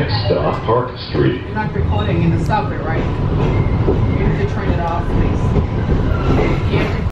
next stop, Park Street. You're not recording in the subway, right?